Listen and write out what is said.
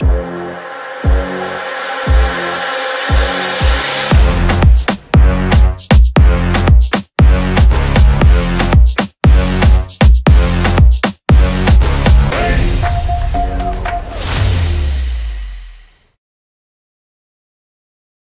Show.